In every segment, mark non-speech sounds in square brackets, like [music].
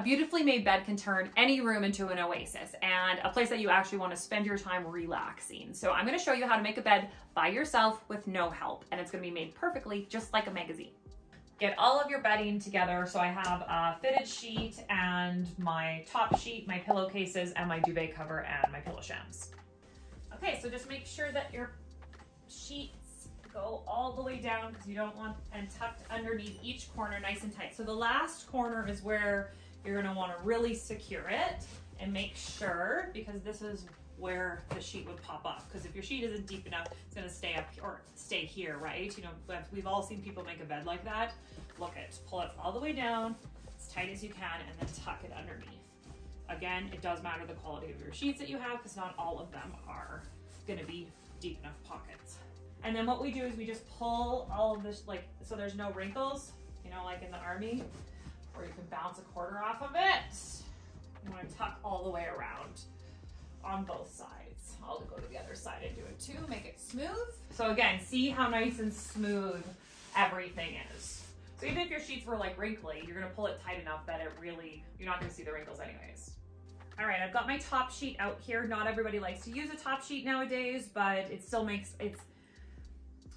A beautifully made bed can turn any room into an oasis and a place that you actually want to spend your time relaxing. So I'm going to show you how to make a bed by yourself with no help and it's going to be made perfectly just like a magazine. Get all of your bedding together. So I have a fitted sheet and my top sheet, my pillowcases and my duvet cover and my pillow shams. Okay, so just make sure that your sheets go all the way down because you don't want and tucked underneath each corner nice and tight. So the last corner is where you're gonna wanna really secure it and make sure because this is where the sheet would pop off. Because if your sheet isn't deep enough, it's gonna stay up or stay here, right? You know, we've all seen people make a bed like that. Look it, pull it all the way down as tight as you can and then tuck it underneath. Again, it does matter the quality of your sheets that you have because not all of them are gonna be deep enough pockets. And then what we do is we just pull all of this, like, so there's no wrinkles, you know, like in the army, or you can bounce a quarter off of it. You wanna tuck all the way around on both sides. I'll go to the other side and do it too, make it smooth. So again, see how nice and smooth everything is. So even if your sheets were like wrinkly, you're gonna pull it tight enough that it really, you're not gonna see the wrinkles anyways. All right, I've got my top sheet out here. Not everybody likes to use a top sheet nowadays, but it still makes, it's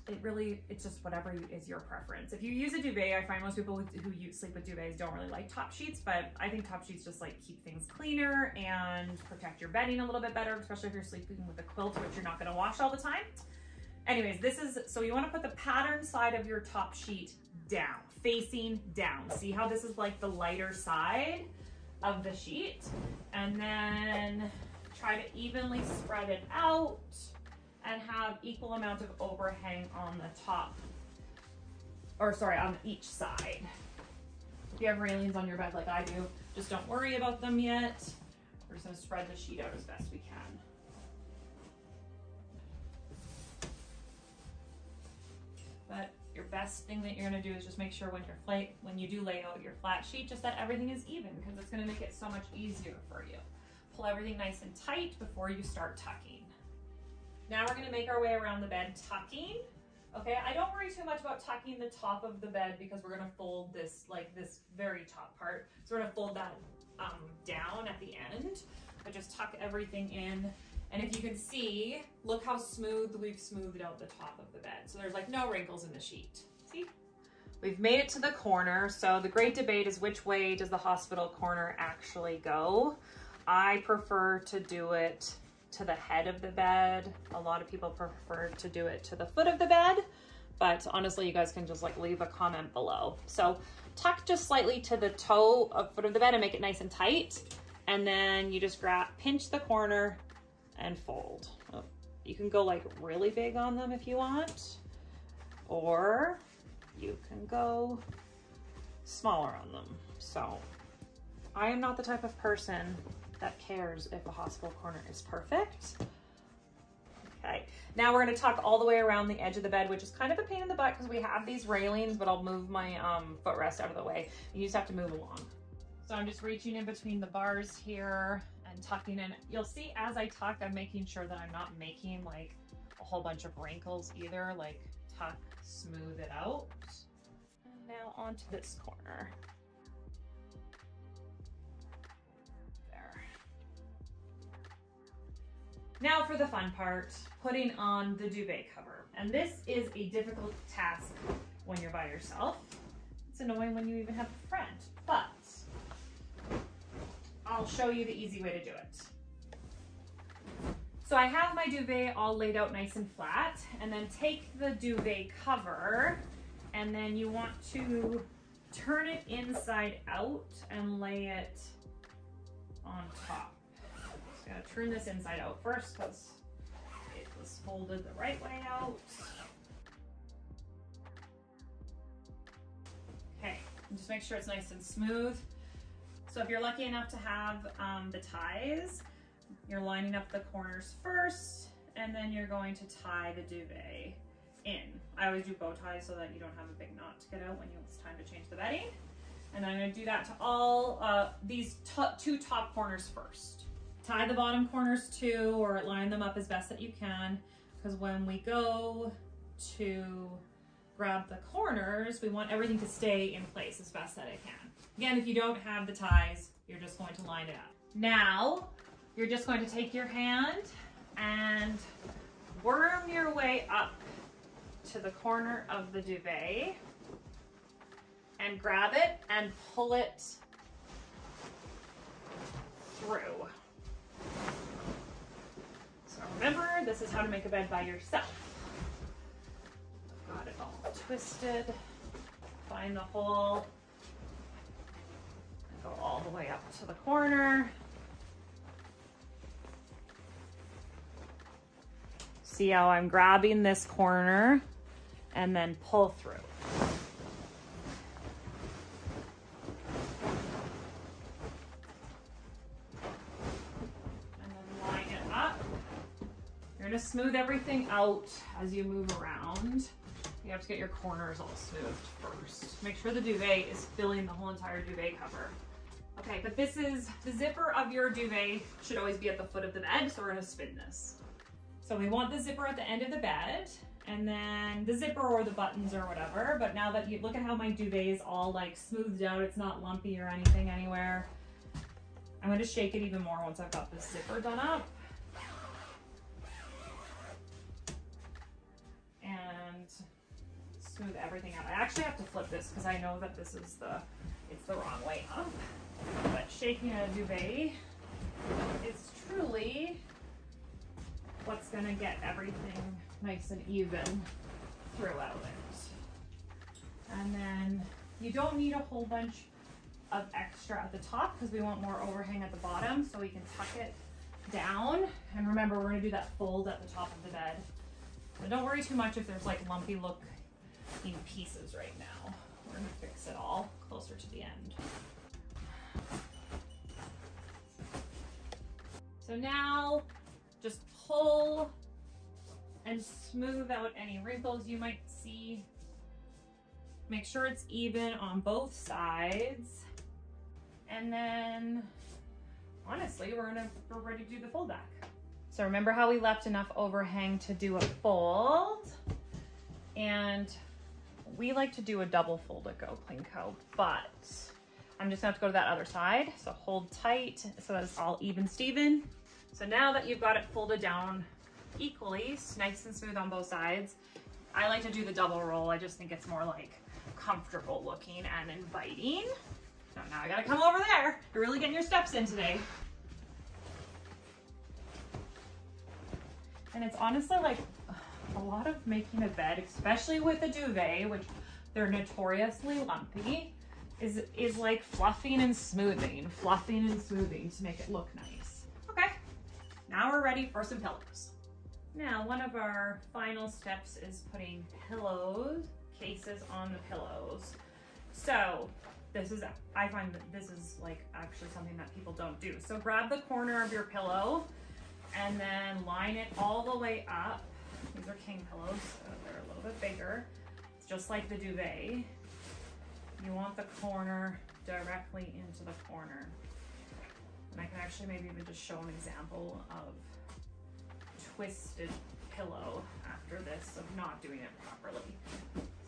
it really, it's just whatever is your preference. If you use a duvet, I find most people who use, sleep with duvets don't really like top sheets, but I think top sheets just like keep things cleaner and protect your bedding a little bit better, especially if you're sleeping with a quilt, which you're not gonna wash all the time. Anyways, this is, so you wanna put the pattern side of your top sheet down, facing down. See how this is like the lighter side of the sheet? And then try to evenly spread it out and have equal amount of overhang on the top, or sorry, on each side. If you have railings on your bed like I do, just don't worry about them yet. We're just gonna spread the sheet out as best we can. But your best thing that you're gonna do is just make sure when you're flat, when you do lay out your flat sheet, just that everything is even because it's gonna make it so much easier for you. Pull everything nice and tight before you start tucking. Now we're gonna make our way around the bed tucking. Okay, I don't worry too much about tucking the top of the bed because we're gonna fold this, like this very top part. So we're gonna fold that um, down at the end, I just tuck everything in. And if you can see, look how smooth we've smoothed out the top of the bed. So there's like no wrinkles in the sheet. See? We've made it to the corner. So the great debate is which way does the hospital corner actually go? I prefer to do it to the head of the bed. A lot of people prefer to do it to the foot of the bed, but honestly, you guys can just like leave a comment below. So tuck just slightly to the toe of foot of the bed and make it nice and tight. And then you just grab, pinch the corner and fold. Oh, you can go like really big on them if you want, or you can go smaller on them. So I am not the type of person that cares if a hospital corner is perfect. Okay, now we're gonna tuck all the way around the edge of the bed, which is kind of a pain in the butt because we have these railings, but I'll move my um, footrest out of the way. You just have to move along. So I'm just reaching in between the bars here and tucking in. You'll see as I tuck, I'm making sure that I'm not making like a whole bunch of wrinkles either, like tuck, smooth it out. And Now onto this corner. Now for the fun part, putting on the duvet cover. And this is a difficult task when you're by yourself. It's annoying when you even have a friend, but I'll show you the easy way to do it. So I have my duvet all laid out nice and flat and then take the duvet cover and then you want to turn it inside out and lay it on top. Just gotta turn this inside out first because it was folded the right way out. Okay, just make sure it's nice and smooth. So if you're lucky enough to have um, the ties, you're lining up the corners first, and then you're going to tie the duvet in. I always do bow ties so that you don't have a big knot to get out when it's time to change the bedding. And I'm gonna do that to all uh, these two top corners first tie the bottom corners too or line them up as best that you can because when we go to grab the corners, we want everything to stay in place as best that it can. Again, if you don't have the ties, you're just going to line it up. Now, you're just going to take your hand and worm your way up to the corner of the duvet and grab it and pull it is how to make a bed by yourself. Got it all twisted. Find the hole. Go all the way up to the corner. See how I'm grabbing this corner and then pull through. You're gonna smooth everything out as you move around. You have to get your corners all smoothed first. Make sure the duvet is filling the whole entire duvet cover. Okay, but this is, the zipper of your duvet should always be at the foot of the bed, so we're gonna spin this. So we want the zipper at the end of the bed, and then the zipper or the buttons or whatever. But now that you look at how my duvet is all like smoothed out, it's not lumpy or anything anywhere. I'm gonna shake it even more once I've got the zipper done up. And smooth everything out. I actually have to flip this because I know that this is the, it's the wrong way up. But shaking a duvet is truly what's gonna get everything nice and even throughout it. And then you don't need a whole bunch of extra at the top because we want more overhang at the bottom so we can tuck it down. And remember, we're gonna do that fold at the top of the bed. But don't worry too much if there's like lumpy looking pieces right now. We're gonna fix it all closer to the end. So now just pull and smooth out any wrinkles you might see. Make sure it's even on both sides. And then honestly, we're gonna, we're ready to do the fold back. So remember how we left enough overhang to do a fold? And we like to do a double fold at Go Clean Co, but I'm just gonna have to go to that other side. So hold tight so that it's all even Steven. So now that you've got it folded down equally, nice and smooth on both sides, I like to do the double roll. I just think it's more like comfortable looking and inviting. So now I gotta come over there. You're really getting your steps in today. And it's honestly like a lot of making a bed, especially with a duvet, which they're notoriously lumpy, is, is like fluffing and smoothing, fluffing and smoothing to make it look nice. Okay, now we're ready for some pillows. Now, one of our final steps is putting pillows, cases on the pillows. So this is, I find that this is like actually something that people don't do. So grab the corner of your pillow and then line it all the way up. These are king pillows, so they're a little bit bigger. It's just like the duvet. You want the corner directly into the corner. And I can actually maybe even just show an example of twisted pillow after this of not doing it properly.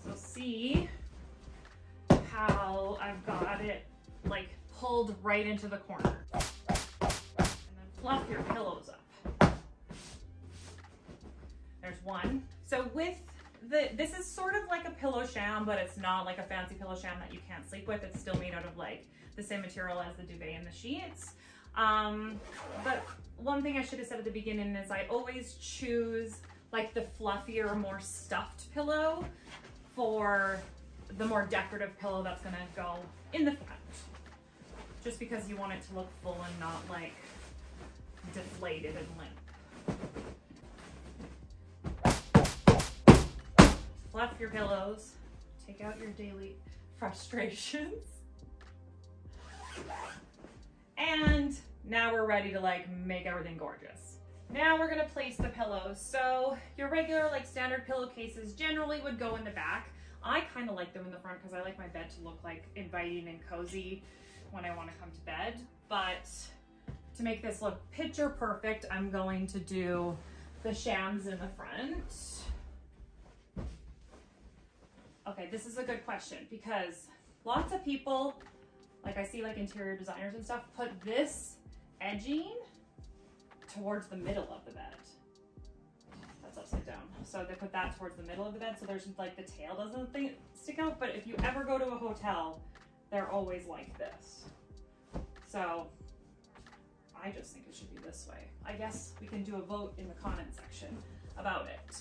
So see how I've got it like pulled right into the corner. And then fluff your pillows up. There's one. So with the, this is sort of like a pillow sham, but it's not like a fancy pillow sham that you can't sleep with. It's still made out of like the same material as the duvet and the sheets. Um, but one thing I should have said at the beginning is I always choose like the fluffier, more stuffed pillow for the more decorative pillow that's gonna go in the front. Just because you want it to look full and not like deflated and limp. Fluff your pillows. Take out your daily [laughs] frustrations. And now we're ready to like make everything gorgeous. Now we're gonna place the pillows. So your regular like standard pillowcases generally would go in the back. I kind of like them in the front because I like my bed to look like inviting and cozy when I want to come to bed. But to make this look picture perfect, I'm going to do the shams in the front. Okay, this is a good question because lots of people, like I see like interior designers and stuff, put this edging towards the middle of the bed. That's upside down. So they put that towards the middle of the bed so there's like the tail doesn't think, stick out. But if you ever go to a hotel, they're always like this. So I just think it should be this way. I guess we can do a vote in the comment section about it.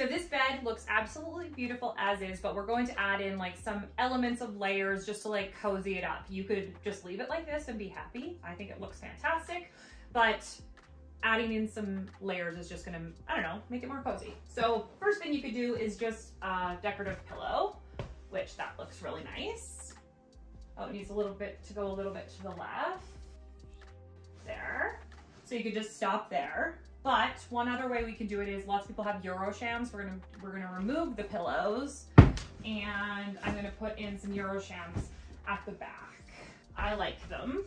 So this bed looks absolutely beautiful as is, but we're going to add in like some elements of layers just to like cozy it up. You could just leave it like this and be happy. I think it looks fantastic, but adding in some layers is just gonna, I don't know, make it more cozy. So first thing you could do is just a decorative pillow, which that looks really nice. Oh, it needs a little bit to go a little bit to the left. There. So you could just stop there. But one other way we can do it is lots of people have Euroshams. We're gonna we're gonna remove the pillows and I'm gonna put in some Euroshams at the back. I like them,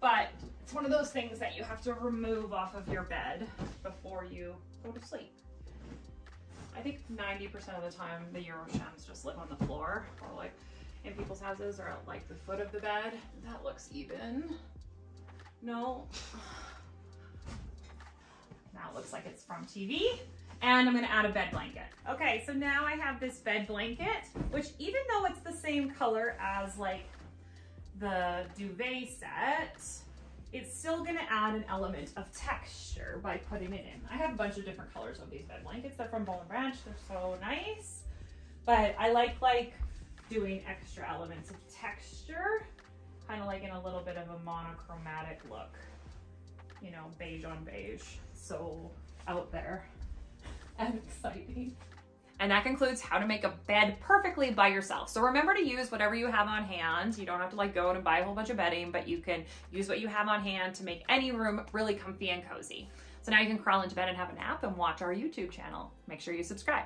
but it's one of those things that you have to remove off of your bed before you go to sleep. I think 90% of the time the Euroshams just live on the floor or like in people's houses or at like the foot of the bed. That looks even. No. Now it looks like it's from TV. And I'm gonna add a bed blanket. Okay, so now I have this bed blanket, which even though it's the same color as like the duvet set, it's still gonna add an element of texture by putting it in. I have a bunch of different colors of these bed blankets. They're from Boll and Branch, they're so nice. But I like like doing extra elements of texture, kind of like in a little bit of a monochromatic look. You know, beige on beige so out there [laughs] and exciting. And that concludes how to make a bed perfectly by yourself. So remember to use whatever you have on hand. You don't have to like go and buy a whole bunch of bedding, but you can use what you have on hand to make any room really comfy and cozy. So now you can crawl into bed and have a nap and watch our YouTube channel. Make sure you subscribe.